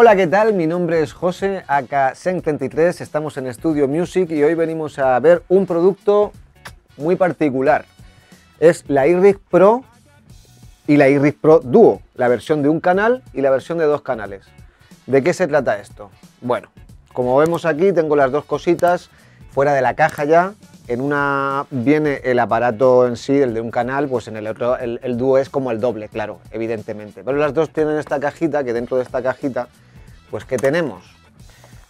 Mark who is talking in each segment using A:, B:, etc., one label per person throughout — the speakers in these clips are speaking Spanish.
A: Hola, ¿qué tal? Mi nombre es José, acá Sen33, estamos en Studio Music y hoy venimos a ver un producto muy particular. Es la iRig Pro y la iRig Pro Duo, la versión de un canal y la versión de dos canales. ¿De qué se trata esto? Bueno, como vemos aquí tengo las dos cositas fuera de la caja ya. En una viene el aparato en sí, el de un canal, pues en el otro el, el dúo es como el doble, claro, evidentemente. Pero las dos tienen esta cajita, que dentro de esta cajita, pues ¿qué tenemos?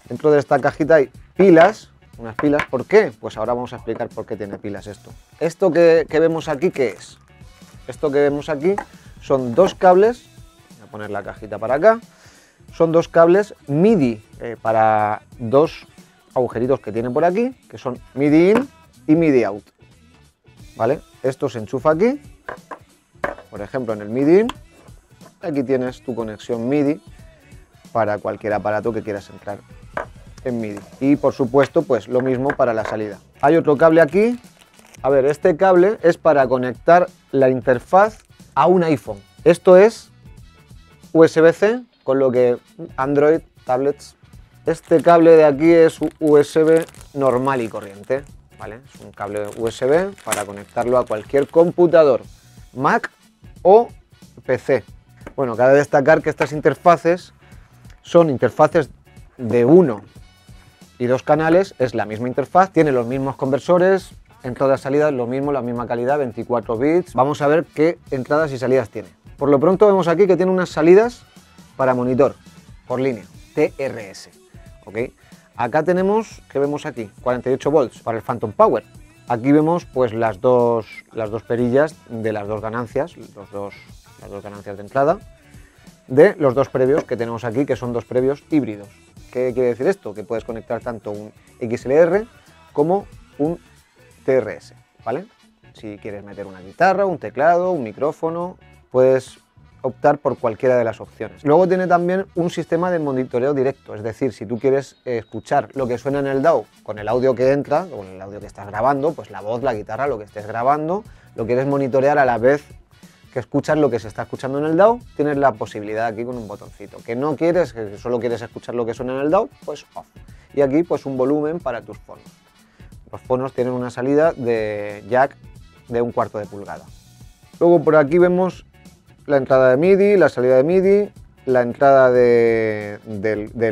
A: Dentro de esta cajita hay pilas, unas pilas, ¿por qué? Pues ahora vamos a explicar por qué tiene pilas esto. Esto que, que vemos aquí, ¿qué es? Esto que vemos aquí son dos cables, voy a poner la cajita para acá, son dos cables MIDI eh, para dos agujeritos que tiene por aquí, que son MIDI in y MIDI out. ¿Vale? Esto se enchufa aquí, por ejemplo en el MIDI in, aquí tienes tu conexión MIDI para cualquier aparato que quieras entrar en MIDI. Y por supuesto, pues lo mismo para la salida. Hay otro cable aquí. A ver, este cable es para conectar la interfaz a un iPhone. Esto es USB-C, con lo que Android, tablets... Este cable de aquí es USB normal y corriente, ¿vale? Es un cable USB para conectarlo a cualquier computador, Mac o PC. Bueno, cabe destacar que estas interfaces son interfaces de uno y dos canales, es la misma interfaz, tiene los mismos conversores, entradas salidas lo mismo, la misma calidad, 24 bits. Vamos a ver qué entradas y salidas tiene. Por lo pronto vemos aquí que tiene unas salidas para monitor por línea, TRS. ¿ok? Acá tenemos, ¿qué vemos aquí? 48 volts para el Phantom Power. Aquí vemos pues las dos, las dos perillas de las dos ganancias, los dos, las dos ganancias de entrada de los dos previos que tenemos aquí, que son dos previos híbridos. ¿Qué quiere decir esto? Que puedes conectar tanto un XLR como un TRS, ¿vale? Si quieres meter una guitarra, un teclado, un micrófono, puedes optar por cualquiera de las opciones. Luego tiene también un sistema de monitoreo directo, es decir, si tú quieres escuchar lo que suena en el DAW con el audio que entra, con el audio que estás grabando, pues la voz, la guitarra, lo que estés grabando, lo quieres monitorear a la vez que escuchas lo que se está escuchando en el DAW, tienes la posibilidad aquí con un botoncito. Que no quieres, que solo quieres escuchar lo que suena en el DAW, pues off. Y aquí pues un volumen para tus fonos. Los fonos tienen una salida de jack de un cuarto de pulgada. Luego por aquí vemos la entrada de MIDI, la salida de MIDI, la entrada de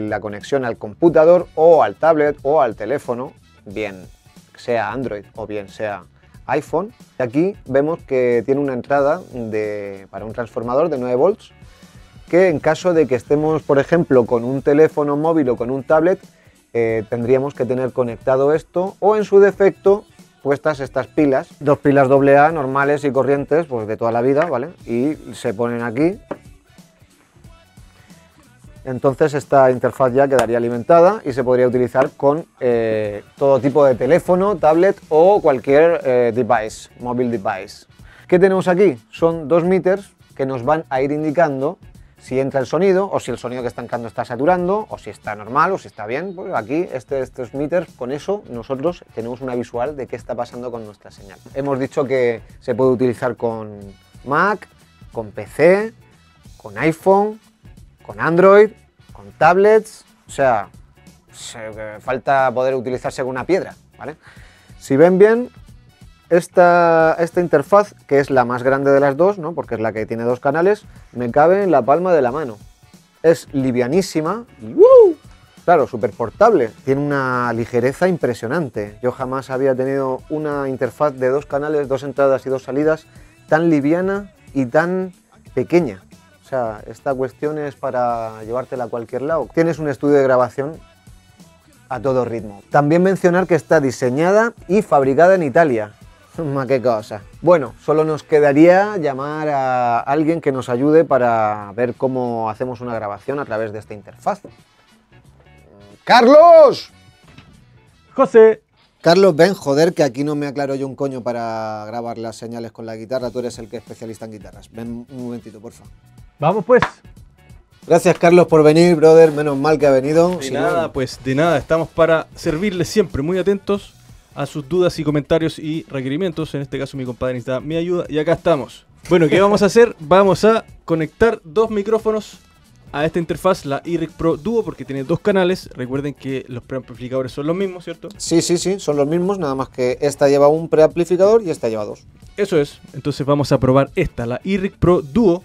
A: la conexión al computador o al tablet o al teléfono, bien sea Android o bien sea iPhone. Aquí vemos que tiene una entrada para un transformador de 9 volts que en caso de que estemos, por ejemplo, con un teléfono móvil o con un tablet, eh, tendríamos que tener conectado esto o en su defecto puestas estas pilas, dos pilas AA normales y corrientes pues de toda la vida, ¿vale? Y se ponen aquí entonces esta interfaz ya quedaría alimentada y se podría utilizar con eh, todo tipo de teléfono, tablet o cualquier eh, device, móvil device. ¿Qué tenemos aquí? Son dos meters que nos van a ir indicando si entra el sonido o si el sonido que está entrando está saturando o si está normal o si está bien. Pues aquí este, estos meters, con eso nosotros tenemos una visual de qué está pasando con nuestra señal. Hemos dicho que se puede utilizar con Mac, con PC, con iPhone, con Android, con tablets, o sea, se, falta poder utilizarse con una piedra, ¿vale? Si ven bien, esta, esta, interfaz, que es la más grande de las dos, ¿no? porque es la que tiene dos canales, me cabe en la palma de la mano. Es livianísima y ¡uh! claro, súper portable. Tiene una ligereza impresionante. Yo jamás había tenido una interfaz de dos canales, dos entradas y dos salidas tan liviana y tan pequeña. O sea, esta cuestión es para llevártela a cualquier lado. Tienes un estudio de grabación a todo ritmo. También mencionar que está diseñada y fabricada en Italia. Ma qué cosa. Bueno, solo nos quedaría llamar a alguien que nos ayude para ver cómo hacemos una grabación a través de esta interfaz. ¡Carlos!
B: José.
A: Carlos, ven, joder, que aquí no me aclaro yo un coño para grabar las señales con la guitarra. Tú eres el que es especialista en guitarras. Ven un momentito, porfa.
B: Vamos pues.
A: Gracias Carlos por venir, brother. Menos mal que ha venido.
B: De si nada, no... pues de nada. Estamos para servirles siempre, muy atentos a sus dudas y comentarios y requerimientos. En este caso mi compadre necesita mi ayuda y acá estamos. Bueno, ¿qué vamos a hacer? Vamos a conectar dos micrófonos a esta interfaz, la iRig Pro Duo, porque tiene dos canales. Recuerden que los preamplificadores son los mismos, ¿cierto?
A: Sí, sí, sí, son los mismos, nada más que esta lleva un preamplificador y esta lleva dos.
B: Eso es. Entonces vamos a probar esta, la iRig Pro Duo,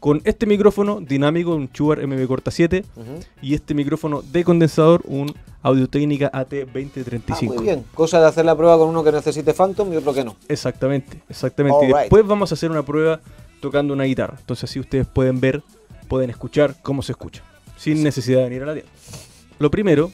B: con este micrófono dinámico, un Shure MB Corta 7,
A: Ujú.
B: y este micrófono de condensador, un Audio Técnica AT2035.
A: Ah, muy bien. Cosa de hacer la prueba con uno que necesite Phantom y otro que no.
B: Exactamente, exactamente. Y después vamos a hacer una prueba tocando una guitarra. Entonces así ustedes pueden ver, pueden escuchar cómo se escucha, sin necesidad de venir a la tienda. Lo primero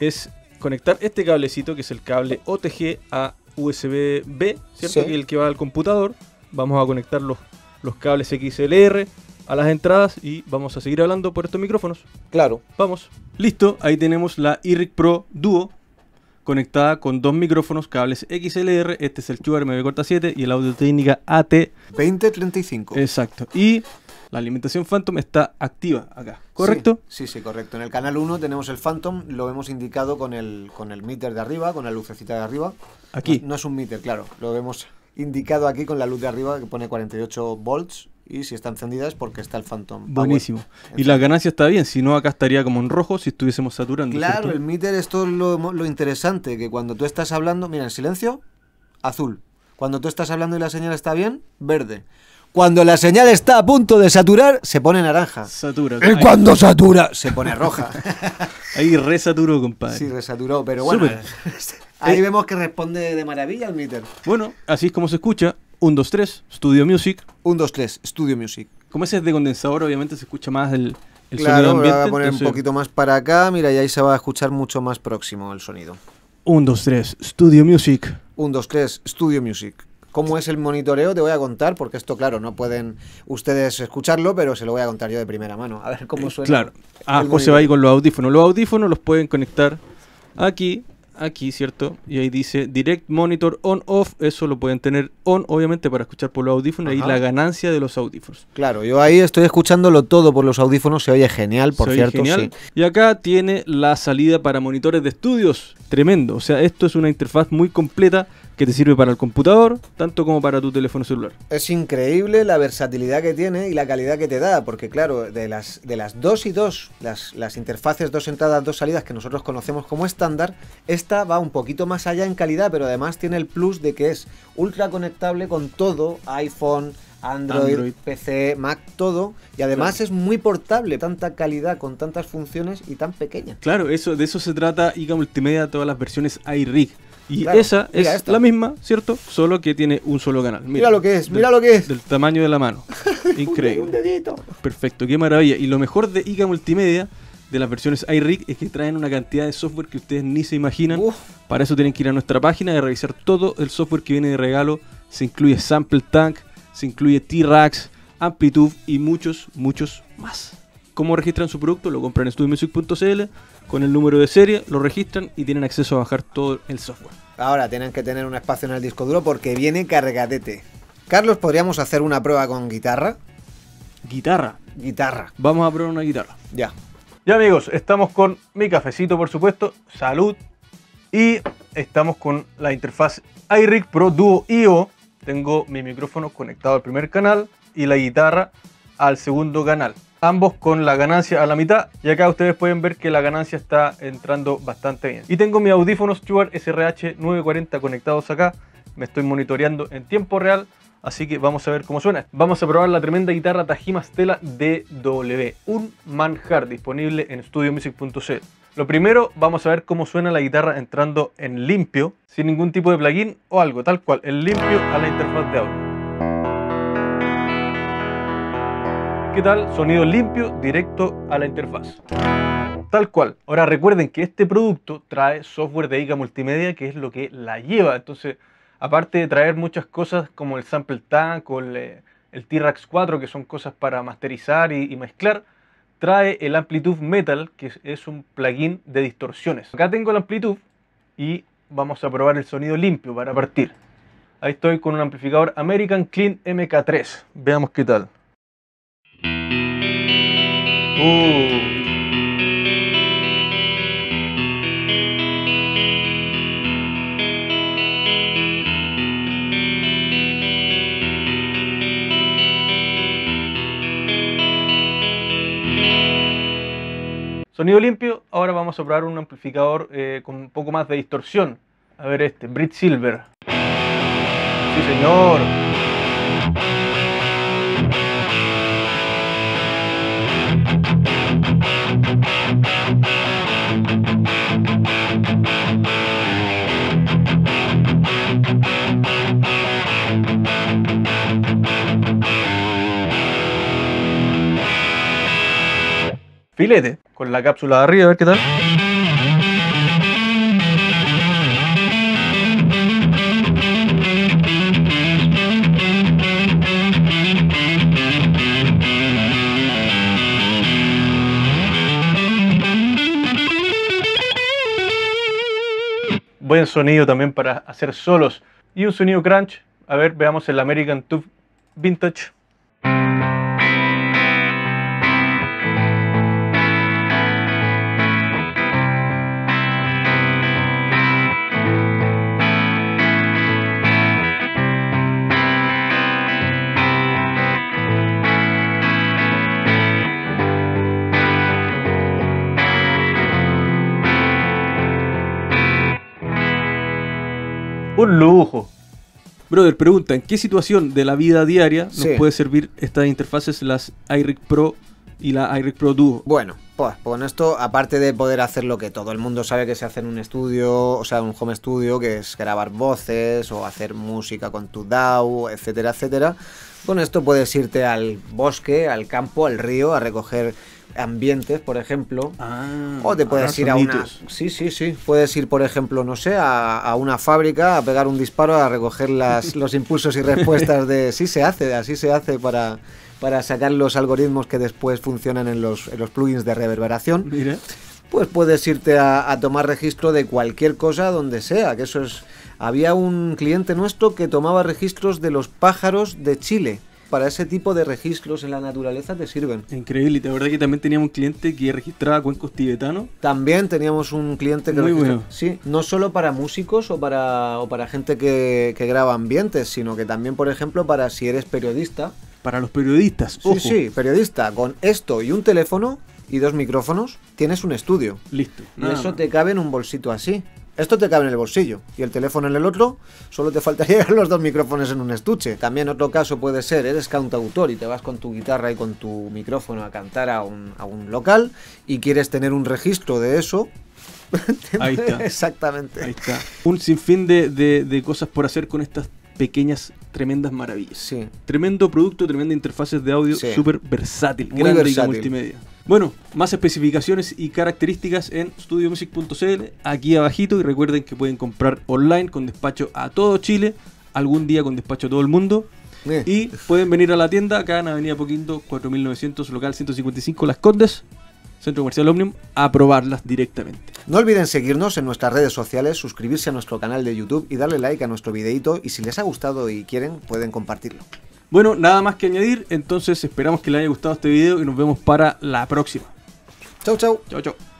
B: es conectar este cablecito, que es el cable OTG a USB-B, ¿cierto?
A: Sí.
B: Que es el que va al computador. Vamos a conectar los, los cables XLR a las entradas y vamos a seguir hablando por estos micrófonos.
A: Claro.
B: Vamos. Listo, ahí tenemos la iRig Pro Duo conectada con dos micrófonos, cables XLR. Este es el Shure MB Corta 7 y el Audio Técnica AT.
A: 2035.
B: Exacto. Y la alimentación Phantom está activa acá. ¿Correcto?
A: Sí, sí, sí, correcto. En el canal 1 tenemos el Phantom, lo hemos indicado con el, con el meter de arriba, con la lucecita de arriba.
B: Aquí.
A: No, no es un meter, claro. Lo hemos indicado aquí con la luz de arriba que pone 48 volts y si está encendida es porque está el Phantom. Power.
B: Buenísimo. Y la ganancia está bien, si no acá estaría como en rojo si estuviésemos saturando.
A: Claro,
B: ¿cierto?
A: el meter esto es lo, lo interesante, que cuando tú estás hablando, mira, en silencio, azul. Cuando tú estás hablando y la señal está bien, verde. Cuando la señal está a punto de saturar, se pone naranja.
B: Satura.
A: Y cuando satura, se pone roja.
B: ahí resaturó, compadre.
A: Sí, resaturó, pero bueno.
B: Súper.
A: Ahí
B: Eh.
A: vemos que responde de maravilla el meter.
B: Bueno, así es como se escucha. 1, 2, 3, Studio Music.
A: 1, 2, 3, Studio Music.
B: Como ese es de condensador, obviamente se escucha más el, el
A: claro,
B: sonido ambiente.
A: voy a poner
B: entonces-
A: un poquito más para acá, mira, y ahí se va a escuchar mucho más próximo el sonido.
B: 1, 2, 3, Studio Music.
A: 1, 2, 3, Studio Music. ¿Cómo es el monitoreo? Te voy a contar, porque esto, claro, no pueden ustedes escucharlo, pero se lo voy a contar yo de primera mano. A ver cómo suena.
B: Claro. Ah, José va ahí con los audífonos. Los audífonos los pueden conectar aquí, aquí, ¿cierto? Y ahí dice Direct Monitor On Off. Eso lo pueden tener on, obviamente, para escuchar por los audífonos.
A: Ajá.
B: la ganancia de los audífonos.
A: Claro, yo ahí estoy escuchándolo todo por los audífonos, se oye genial, por
B: Se oye
A: cierto,
B: genial.
A: sí.
B: Y acá tiene la salida para monitores de estudios. Tremendo. O sea, esto es una interfaz muy completa que te sirve para el computador, tanto como para tu teléfono celular.
A: Es increíble la versatilidad que tiene y la calidad que te da, porque claro, de las, de las dos y dos, las, las interfaces dos entradas, dos salidas que nosotros conocemos como estándar, esta va un poquito más allá en calidad, pero además tiene el plus de que es ultra conectable con todo, iPhone, Android,
B: Android.
A: PC, Mac, todo, y además es muy portable, tanta calidad con tantas funciones y tan pequeña.
B: Claro, eso, de eso se trata ICA Multimedia, todas las versiones iRig. Y
A: Claro,
B: esa es
A: esta.
B: la misma, ¿cierto? Solo que tiene un solo canal.
A: Mira, lo que es,
B: del-
A: mira lo que es.
B: Del tamaño de la mano.
A: Un
B: Increíble.
A: dedito.
B: Perfecto, qué maravilla. Y lo mejor de ICA Multimedia, de las versiones iRig, es que traen una cantidad de software que ustedes ni se imaginan.
A: Uf.
B: Para eso tienen que ir a nuestra página y revisar todo el software que viene de regalo. Se incluye Sample Tank, se incluye T-Rax, Amplitude y muchos, muchos más. ¿Cómo registran su producto? Lo compran en studiomusic.cl con el número de serie, lo registran y tienen acceso a bajar todo el software.
A: Ahora tienen que tener un espacio en el disco duro porque viene cargadete. Carlos, ¿podríamos hacer una prueba con guitarra?
B: Guitarra.
A: Guitarra.
B: Vamos a probar una guitarra.
A: Ya.
B: Ya amigos, estamos con mi cafecito por supuesto, salud. Y estamos con la interfaz iRig Pro Duo IO. Tengo mi micrófono conectado al primer canal y la guitarra al segundo canal. Ambos con la ganancia a la mitad y acá ustedes pueden ver que la ganancia está entrando bastante bien. Y tengo mis audífonos Shure SRH 940 conectados acá. Me estoy monitoreando en tiempo real Así que vamos a ver cómo suena. Vamos a probar la tremenda guitarra Tajima Stella DW, un manjar disponible en studiomusic.cl. Lo primero, vamos a ver cómo suena la guitarra entrando en limpio, sin ningún tipo de plugin o algo, tal cual, en limpio a la interfaz de audio. ¿Qué tal? Sonido limpio, directo a la interfaz. Tal cual. Ahora recuerden que este producto trae software de ICA Multimedia, que es lo que la lleva. Entonces, aparte de traer muchas cosas como el Sample Tank o el, eh, T-Rax 4, que son cosas para masterizar y, mezclar, trae el Amplitude Metal, que es, es un plugin de distorsiones. Acá tengo el Amplitude y vamos a probar el sonido limpio para partir. Ahí estoy con un amplificador American Clean MK3. Veamos qué tal. Uh. Sonido limpio, ahora vamos a probar un amplificador eh, con un poco más de distorsión. A ver este, Brit Silver. Sí, señor. Con la cápsula de arriba, a ver qué tal. Buen sonido también para hacer solos. Y un sonido crunch. A ver, veamos el American Tube Vintage. Un lujo. Brother, pregunta, ¿en qué situación de la vida diaria nos
A: Sí.
B: puede servir estas interfaces, las iRig Pro y la iRig Pro Duo?
A: Bueno, pues con esto, aparte de poder hacer lo que todo el mundo sabe que se hace en un estudio, o sea, un home studio, que es grabar voces o hacer música con tu DAW, etcétera, etcétera, con esto puedes irte al bosque, al campo, al río, a recoger ambientes, por ejemplo.
B: Ah,
A: O te puedes ir a una. Sí, sí, sí. Puedes ir, por ejemplo, no sé, a, a una fábrica a pegar un disparo, a recoger las, los impulsos y respuestas de. Sí se hace, así se hace para, para sacar los algoritmos que después funcionan en los, en los plugins de reverberación.
B: Mira.
A: Pues puedes irte a, a tomar registro de cualquier cosa donde sea, que eso es. Había un cliente nuestro que tomaba registros de los pájaros de Chile. Para ese tipo de registros en la naturaleza te sirven.
B: Increíble, y la verdad que también teníamos un cliente que registraba cuencos tibetanos.
A: También teníamos un cliente que
B: Muy
A: registra-
B: bueno.
A: Sí, no solo para músicos o para, o para gente que, que graba ambientes, sino que también, por ejemplo, para si eres periodista.
B: Para los periodistas,
A: Sí,
B: ojo.
A: sí, periodista. Con esto y un teléfono y dos micrófonos, tienes un estudio.
B: Listo.
A: Y eso
B: más.
A: te cabe en un bolsito así. Esto te cabe en el bolsillo y el teléfono en el otro, solo te faltaría los dos micrófonos en un estuche. También otro caso puede ser, eres cantautor y te vas con tu guitarra y con tu micrófono a cantar a un, a un local y quieres tener un registro de eso.
B: Ahí está.
A: Exactamente.
B: Ahí está. Un sinfín de, de- de cosas por hacer con estas pequeñas, tremendas maravillas.
A: Sí.
B: Tremendo producto, tremenda interfaces de audio,
A: Sí.
B: súper versátil,
A: Muy
B: grande y
A: versátil.
B: multimedia. Bueno, más especificaciones y características en studiomusic.cl, aquí abajito, y recuerden que pueden comprar online con despacho a todo Chile, algún día con despacho a todo el mundo,
A: Eh,
B: y pueden venir a la tienda acá en Avenida Poquinto 4900, local 155 Las Condes, Centro Comercial Omnium, a probarlas directamente.
A: No olviden seguirnos en nuestras redes sociales, suscribirse a nuestro canal de YouTube y darle like a nuestro videito y si les ha gustado y quieren pueden compartirlo.
B: Bueno, nada más que añadir, entonces esperamos que les haya gustado este video y nos vemos para la próxima.
A: Chau chau.
B: Chao, chao.